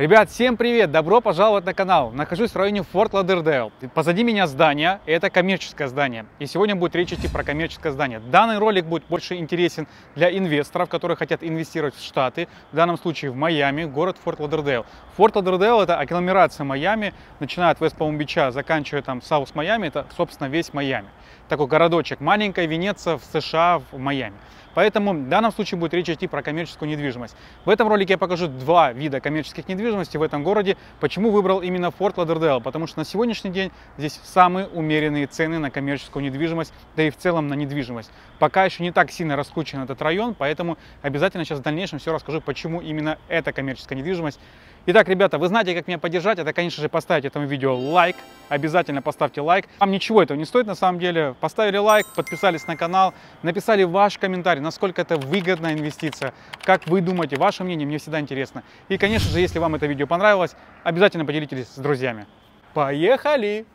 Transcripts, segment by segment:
Ребят, всем привет! Добро пожаловать на канал. Нахожусь в районе Форт Ладердейл. Позади меня здание, и это коммерческое здание. И сегодня будет речь идти про коммерческое здание. Данный ролик будет больше интересен для инвесторов, которые хотят инвестировать в Штаты, в данном случае в Майами, город Форт Ладердейл. Форт Ладердейл это агломерация Майами, начиная от Вест Палм-Бича, заканчивая там Саус Майами, это, собственно, весь Майами. Такой городочек, маленькая Венеция в США, в Майами. Поэтому в данном случае будет речь идти про коммерческую недвижимость. В этом ролике я покажу два вида коммерческих недвижимости в этом городе. Почему выбрал именно Форт Ладердейл? Потому что на сегодняшний день здесь самые умеренные цены на коммерческую недвижимость, да и в целом на недвижимость. Пока еще не так сильно раскручен этот район, поэтому обязательно сейчас в дальнейшем все расскажу, почему именно эта коммерческая недвижимость Итак, ребята, вы знаете, как меня поддержать. Это, конечно же, поставить этому видео лайк. Обязательно поставьте лайк. Вам ничего этого не стоит на самом деле. Поставили лайк, подписались на канал, написали ваш комментарий, насколько это выгодная инвестиция. Как вы думаете, ваше мнение, мне всегда интересно. И, конечно же, если вам это видео понравилось, обязательно поделитесь с друзьями. Поехали!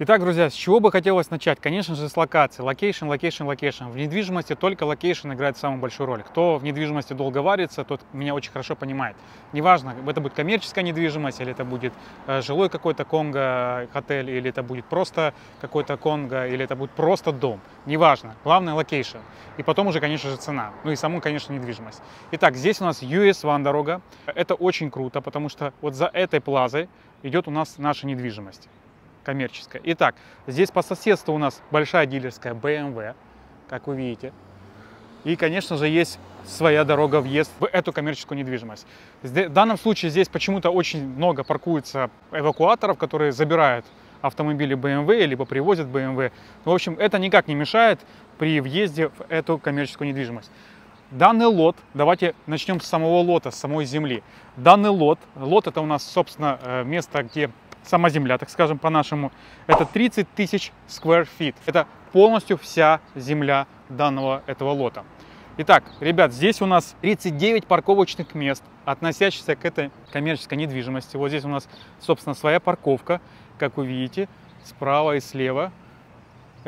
Итак, друзья, с чего бы хотелось начать? Конечно же, с локации. Location, location, location. В недвижимости только location играет самую большую роль. Кто в недвижимости долго варится, тот меня очень хорошо понимает. Неважно, это будет коммерческая недвижимость, или это будет э, жилой какой-то кондо-отель, или это будет просто какой-то кондо, или это будет просто дом. Неважно. Главное location. И потом уже, конечно же, цена. Ну и саму, конечно, недвижимость. Итак, здесь у нас US One дорога. Это очень круто, потому что вот за этой плазой идет у нас наша недвижимость коммерческая. Итак, здесь по соседству у нас большая дилерская BMW, как вы видите. И, конечно же, есть своя дорога въезд в эту коммерческую недвижимость. В данном случае здесь почему-то очень много паркуется эвакуаторов, которые забирают автомобили BMW, либо привозят BMW. В общем, это никак не мешает при въезде в эту коммерческую недвижимость. Данный лот, давайте начнем с самого лота, с самой земли. Данный лот, лот это у нас, собственно, э, место, где сама земля, так скажем, по-нашему, это 30 тысяч square feet. Это полностью вся земля данного этого лота. Итак, ребят, здесь у нас 39 парковочных мест, относящихся к этой коммерческой недвижимости. Вот здесь у нас, собственно, своя парковка, как вы видите, справа и слева.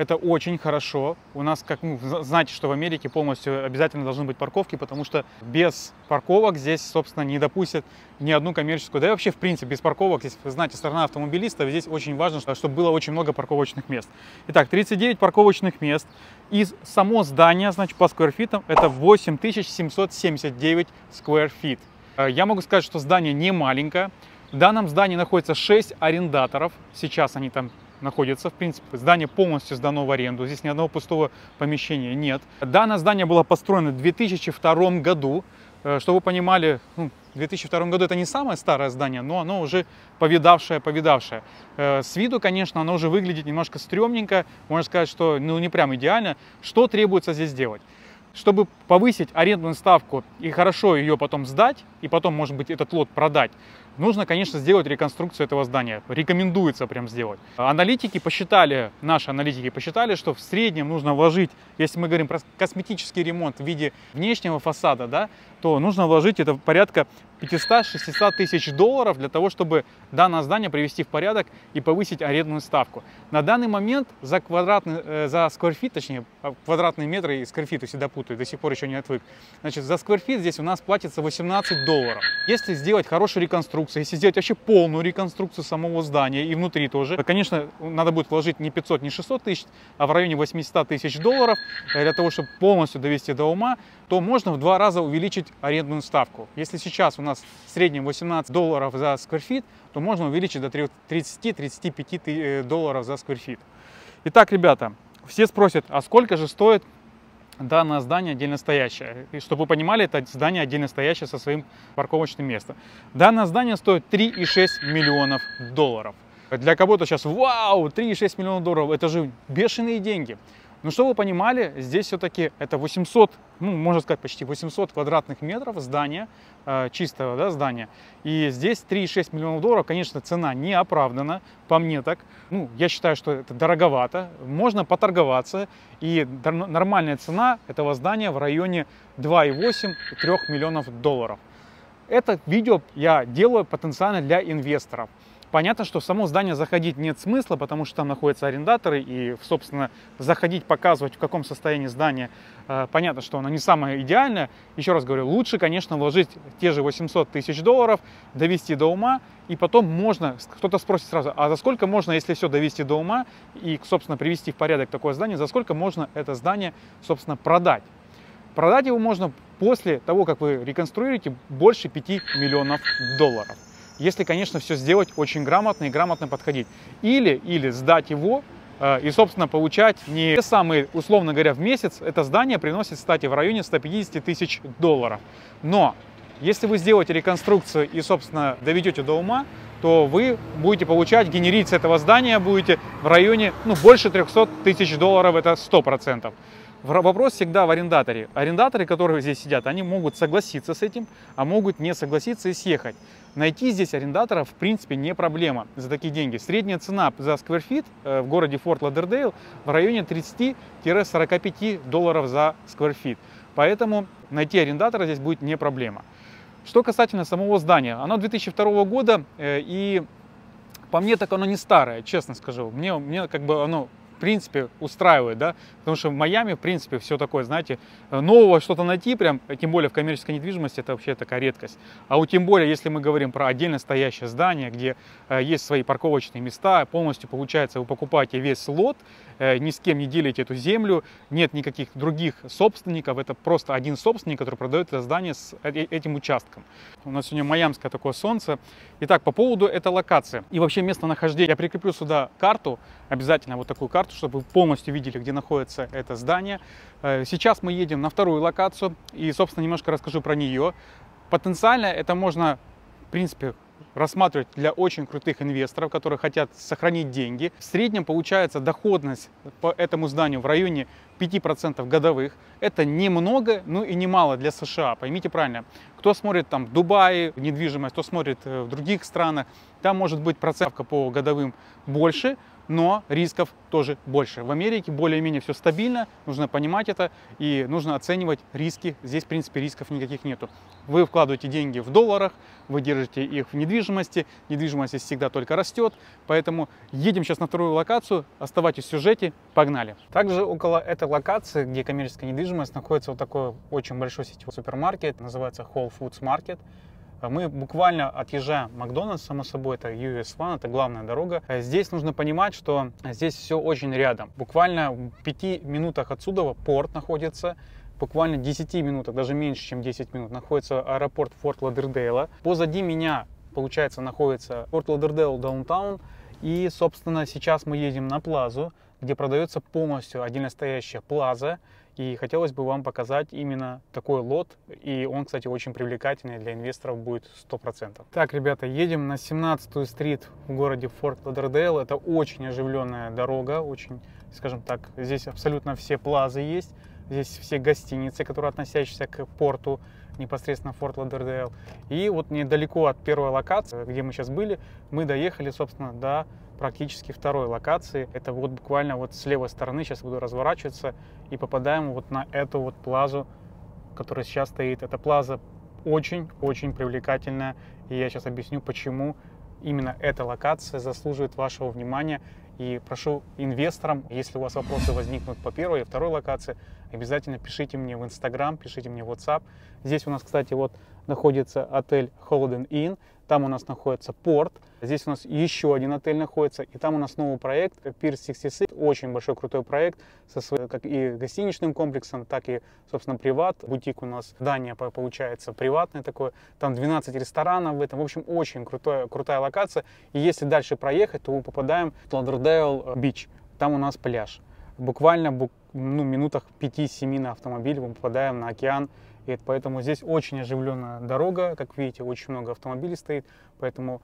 Это очень хорошо. У нас, как ну, знаете, что в Америке полностью обязательно должны быть парковки, потому что без парковок здесь, собственно, не допустят ни одну коммерческую, да и вообще, в принципе, без парковок, здесь, вы знаете, страна автомобилистов, здесь очень важно, чтобы было очень много парковочных мест. Итак, 39 парковочных мест. И само здание, значит, по скверфитам, это 8779 square feet. Э, я могу сказать, что здание не маленькое. В данном здании находится 6 арендаторов. Сейчас они там находится. В принципе, здание полностью сдано в аренду. Здесь ни одного пустого помещения нет. Данное здание было построено в 2002 году. Э, чтобы вы понимали, ну, в 2002 году это не самое старое здание, но оно уже повидавшее, повидавшее. Э, с виду, конечно, оно уже выглядит немножко стрёмненько. Можно сказать, что ну, не прям идеально. Что требуется здесь делать? Чтобы повысить арендную ставку и хорошо ее потом сдать, и потом, может быть, этот лот продать, нужно, конечно, сделать реконструкцию этого здания. Рекомендуется прям сделать. Аналитики посчитали, наши аналитики посчитали, что в среднем нужно вложить, если мы говорим про косметический ремонт в виде внешнего фасада, да, то нужно вложить это порядка 500-600 тысяч долларов для того, чтобы данное здание привести в порядок и повысить арендную ставку. На данный момент за квадратный, э, за скверфит, точнее, а, квадратные метры и скверфит всегда путаю, до сих пор еще не отвык. Значит, за скверфит здесь у нас платится 18 долларов. Если сделать хорошую реконструкцию, если сделать вообще полную реконструкцию самого здания и внутри тоже, то, конечно, надо будет вложить не 500, не 600 тысяч, а в районе 800 тысяч долларов для того, чтобы полностью довести до ума, то можно в два раза увеличить арендную ставку. Если сейчас у нас в среднем 18 долларов за скверфит, то можно увеличить до 30-35 э, долларов за скверфит. Итак, ребята, все спросят, а сколько же стоит данное здание отдельно стоящее. И чтобы вы понимали, это здание отдельно стоящее со своим парковочным местом. Данное здание стоит 3,6 миллионов долларов. Для кого-то сейчас, вау, 3,6 миллионов долларов, это же бешеные деньги. Но что вы понимали, здесь все-таки это 800, ну, можно сказать, почти 800 квадратных метров здания, э, чистого да, здания. И здесь 3,6 миллионов долларов, конечно, цена не оправдана, по мне так. Ну, я считаю, что это дороговато, можно поторговаться. И нормальная цена этого здания в районе 2,8-3 миллионов долларов. Это видео я делаю потенциально для инвесторов. Понятно, что в само здание заходить нет смысла, потому что там находятся арендаторы, и, собственно, заходить, показывать, в каком состоянии здание, э, понятно, что оно не самое идеальное. Еще раз говорю, лучше, конечно, вложить те же 800 тысяч долларов, довести до ума, и потом можно, кто-то спросит сразу, а за сколько можно, если все довести до ума и, собственно, привести в порядок такое здание, за сколько можно это здание, собственно, продать? Продать его можно после того, как вы реконструируете больше 5 миллионов долларов если, конечно, все сделать очень грамотно и грамотно подходить. Или, или сдать его э, и, собственно, получать не те самые, условно говоря, в месяц. Это здание приносит, кстати, в районе 150 тысяч долларов. Но если вы сделаете реконструкцию и, собственно, доведете до ума, то вы будете получать, генерить с этого здания будете в районе, ну, больше 300 тысяч долларов, это 100%. Вопрос всегда в арендаторе. Арендаторы, которые здесь сидят, они могут согласиться с этим, а могут не согласиться и съехать. Найти здесь арендаторов в принципе не проблема за такие деньги. Средняя цена за скверфит э, в городе Форт Ладердейл в районе 30-45 долларов за скверфит. Поэтому найти арендатора здесь будет не проблема. Что касательно самого здания, оно 2002 года э, и по мне так оно не старое, честно скажу. Мне, мне как бы оно принципе, устраивает, да, потому что в Майами, в принципе, все такое, знаете, нового что-то найти, прям, тем более в коммерческой недвижимости, это вообще такая редкость. А у тем более, если мы говорим про отдельно стоящее здание, где э, есть свои парковочные места, полностью, получается, вы покупаете весь лот, э, ни с кем не делите эту землю, нет никаких других собственников, это просто один собственник, который продает это здание с э, этим участком. У нас сегодня майамское такое солнце. Итак, по поводу этой локации и вообще местонахождения, я прикреплю сюда карту, обязательно вот такую карту, чтобы вы полностью видели, где находится это здание. Э, сейчас мы едем на вторую локацию и, собственно, немножко расскажу про нее. Потенциально это можно, в принципе, рассматривать для очень крутых инвесторов, которые хотят сохранить деньги. В среднем получается доходность по этому зданию в районе 5% годовых. Это немного, ну и немало для США, поймите правильно. Кто смотрит там в Дубае недвижимость, кто смотрит э, в других странах, там может быть процентка по годовым больше, но рисков тоже больше. В Америке более-менее все стабильно, нужно понимать это и нужно оценивать риски. Здесь, в принципе, рисков никаких нету. Вы вкладываете деньги в долларах, вы держите их в недвижимости, недвижимость всегда только растет, поэтому едем сейчас на вторую локацию, оставайтесь в сюжете, погнали. Также около этой локации, где коммерческая недвижимость, находится вот такой очень большой сетевой супермаркет, называется Whole Foods Market. А мы буквально отъезжаем Макдональдс, само собой, это US One, это главная дорога. А здесь нужно понимать, что здесь все очень рядом. Буквально в пяти минутах отсюда порт находится, буквально 10 минутах, даже меньше, чем 10 минут, находится аэропорт Форт Ладердейла. Позади меня, получается, находится Форт Ладердейл Даунтаун. И, собственно, сейчас мы едем на плазу, где продается полностью отдельно стоящая плаза. И хотелось бы вам показать именно такой лот. И он, кстати, очень привлекательный для инвесторов будет 100%. Так, ребята, едем на 17-ю стрит в городе Форт Лодердейл. Это очень оживленная дорога, очень, скажем так, здесь абсолютно все плазы есть. Здесь все гостиницы, которые относящиеся к порту, непосредственно Форт Лодердейл. И вот недалеко от первой локации, где мы сейчас были, мы доехали, собственно, до практически второй локации. Это вот буквально вот с левой стороны, сейчас буду разворачиваться, и попадаем вот на эту вот плазу, которая сейчас стоит. Эта плаза очень-очень привлекательная, и я сейчас объясню, почему именно эта локация заслуживает вашего внимания. И прошу инвесторам, если у вас вопросы возникнут по первой и второй локации, обязательно пишите мне в Инстаграм, пишите мне в WhatsApp. Здесь у нас, кстати, вот находится отель Holden Inn, там у нас находится порт, здесь у нас еще один отель находится, и там у нас новый проект, Pier 66, очень большой крутой проект, со своим, как и гостиничным комплексом, так и, собственно, private. Бутик у нас, здание получается приватное такое, там 12 ресторанов в этом, в общем, очень крутой, крутая локация. И если дальше проехать, то мы попадаем в Лаудердейл Бич, там у нас пляж. Буквально ну, минутах 5-7 на автомобиле мы попадаем на океан, и поэтому здесь очень оживленная дорога, как видите, очень много автомобилей стоит, поэтому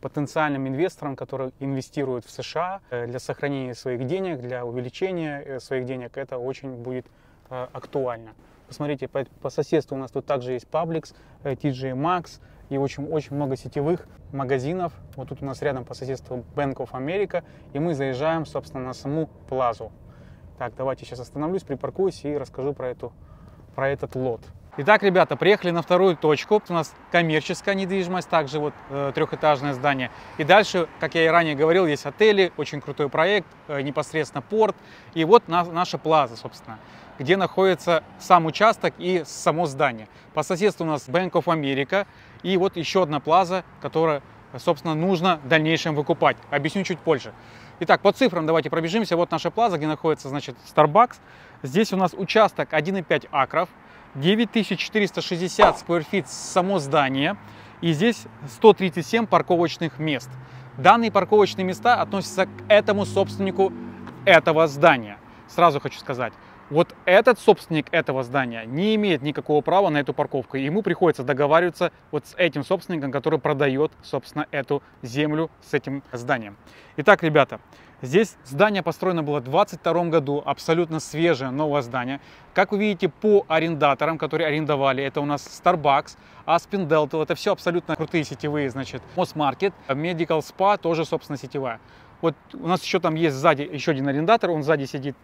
потенциальным инвесторам, которые инвестируют в США э, для сохранения своих денег, для увеличения э, своих денег, это очень будет э, актуально. Посмотрите, по, по соседству у нас тут также есть Publix, TJ Maxx и очень, очень много сетевых магазинов. Вот тут у нас рядом по соседству Bank of America, и мы заезжаем, собственно, на саму плазу. Так, давайте сейчас остановлюсь, припаркуюсь и расскажу про, эту, про этот лот. Итак, ребята, приехали на вторую точку. У нас коммерческая недвижимость, также вот э, трехэтажное здание. И дальше, как я и ранее говорил, есть отели, очень крутой проект, э, непосредственно порт. И вот на, наша плаза, собственно, где находится сам участок и само здание. По соседству у нас Bank of America и вот еще одна плаза, которая, собственно, нужно в дальнейшем выкупать. Объясню чуть позже. Итак, по цифрам давайте пробежимся. Вот наша плаза, где находится, значит, Starbucks. Здесь у нас участок 1,5 акров. 9460 square feet само здание, и здесь 137 парковочных мест. Данные парковочные места относятся к этому собственнику этого здания. Сразу хочу сказать, вот этот собственник этого здания не имеет никакого права на эту парковку. Ему приходится договариваться вот с этим собственником, который продает, собственно, эту землю с этим зданием. Итак, ребята, Здесь здание построено было в 22 году, абсолютно свежее новое здание. Как вы видите по арендаторам, которые арендовали, это у нас Starbucks, Aspen Delta, это все абсолютно крутые сетевые, значит, Мосмаркет, Medical Spa тоже, собственно, сетевая. Вот у нас еще там есть сзади еще один арендатор, он сзади сидит,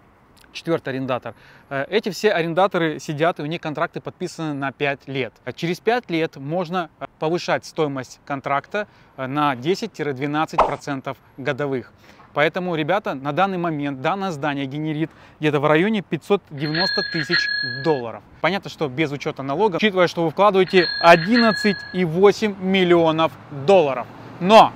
четвертый арендатор. Э, эти все арендаторы сидят, и у них контракты подписаны на 5 лет. Через 5 лет можно э, повышать стоимость контракта э, на 10-12% годовых. Поэтому, ребята, на данный момент данное здание генерит где-то в районе 590 тысяч долларов. Понятно, что без учета налога, учитывая, что вы вкладываете 11,8 миллионов долларов. Но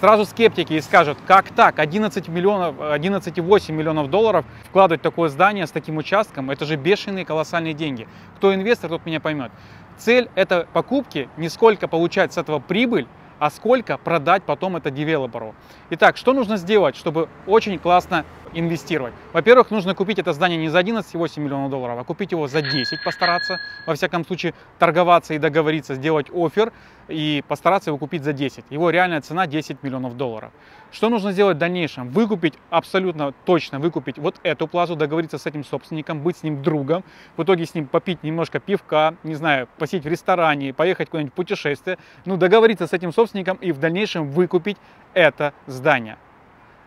сразу скептики и скажут, как так, 11 миллионов, 11,8 миллионов долларов вкладывать в такое здание с таким участком, это же бешеные колоссальные деньги. Кто инвестор, тот меня поймет. Цель этой покупки не сколько получать с этого прибыль, а сколько продать потом это девелоперу. Итак, что нужно сделать, чтобы очень классно инвестировать? Во-первых, нужно купить это здание не за 11,8 миллионов долларов, а купить его за 10, постараться, во всяком случае, торговаться и договориться, сделать офер и постараться его купить за 10. Его реальная цена 10 миллионов долларов. Что нужно сделать в дальнейшем? Выкупить, абсолютно точно выкупить вот эту плазу, договориться с этим собственником, быть с ним другом, в итоге с ним попить немножко пивка, не знаю, посидеть в ресторане, поехать куда-нибудь в путешествие, ну, договориться с этим собственником и в дальнейшем выкупить это здание.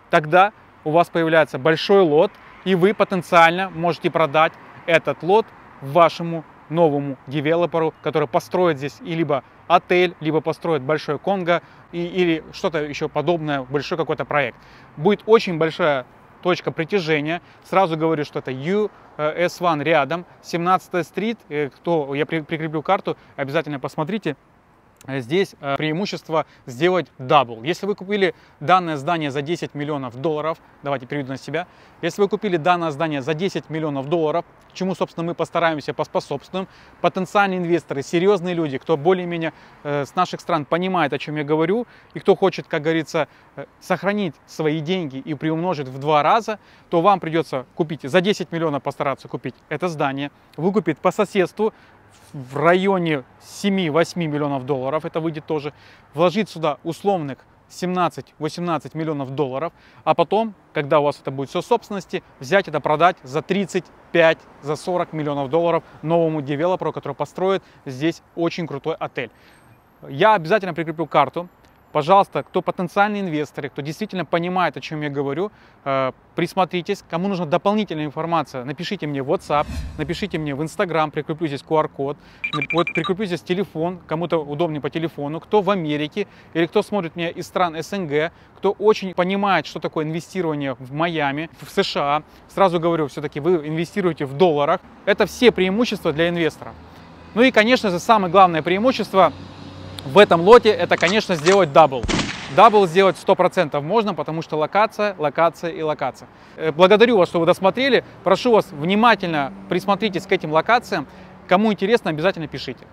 Тогда у вас появляется большой лот, и вы потенциально можете продать этот лот вашему новому девелоперу, который построит здесь и либо отель, либо построит большой Конго и, или что-то еще подобное, большой какой-то проект. Будет очень большая точка притяжения. Сразу говорю, что это US1 рядом, 17 стрит. Э, кто, я прикреплю карту, обязательно посмотрите. Э, здесь э, преимущество сделать double. Если вы купили данное здание за 10 миллионов долларов, давайте переведу на себя, если вы купили данное здание за 10 миллионов долларов, чему, собственно, мы постараемся поспособствовать, потенциальные инвесторы, серьезные люди, кто более-менее э, с наших стран понимает, о чем я говорю, и кто хочет, как говорится, сохранить свои деньги и приумножить в два раза, то вам придется купить за 10 миллионов постараться купить это здание, выкупить по соседству в районе 7-8 миллионов долларов, это выйдет тоже, вложить сюда условных 17-18 миллионов долларов, а потом, когда у вас это будет все собственности, взять это продать за 35, за 40 миллионов долларов новому девелоперу, который построит здесь очень крутой отель. Я обязательно прикреплю карту, Пожалуйста, кто потенциальные инвесторы, кто действительно понимает, о чем я говорю, э, присмотритесь. Кому нужна дополнительная информация, напишите мне в WhatsApp, напишите мне в Instagram, прикреплю здесь QR-код, вот прикреплю здесь телефон, кому-то удобнее по телефону. Кто в Америке или кто смотрит меня из стран СНГ, кто очень понимает, что такое инвестирование в Майами, в США, сразу говорю, все-таки вы инвестируете в долларах. Это все преимущества для инвесторов. Ну и, конечно же, самое главное преимущество в этом лоте это, конечно, сделать double. Дабл сделать 100% можно, потому что локация, локация и локация. Э, благодарю вас, что вы досмотрели. Прошу вас внимательно присмотритесь к этим локациям. Кому интересно, обязательно пишите.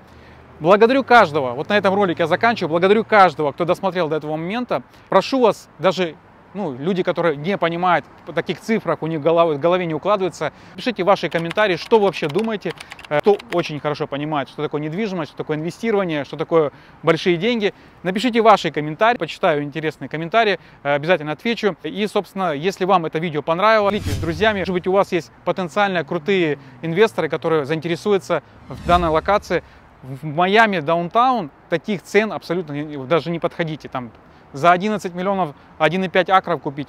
Благодарю каждого, вот на этом ролике я заканчиваю, благодарю каждого, кто досмотрел до этого момента. Прошу вас даже ну, люди, которые не понимают по таких цифрах, у них голова, в голове не укладывается. Пишите ваши комментарии, что вы вообще думаете, э, кто очень хорошо понимает, что такое недвижимость, что такое инвестирование, что такое большие деньги. Напишите ваши комментарии, почитаю интересные комментарии, э, обязательно отвечу. И, собственно, если вам это видео понравилось, делитесь с друзьями. Может быть, у вас есть потенциально крутые инвесторы, которые заинтересуются в данной локации. В Майами, даунтаун, таких цен абсолютно даже не подходите. Там за 11 миллионов 1,5 акров купить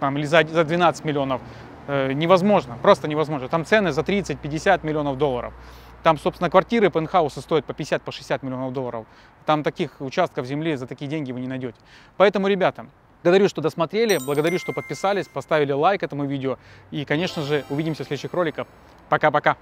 там, или за, за 12 миллионов э, невозможно, просто невозможно. Там цены за 30-50 миллионов долларов. Там, собственно, квартиры, пентхаусы стоят по 50-60 по 60 миллионов долларов. Там таких участков земли за такие деньги вы не найдете. Поэтому, ребята, благодарю, что досмотрели, благодарю, что подписались, поставили лайк этому видео. И, конечно же, увидимся в следующих роликах. Пока-пока.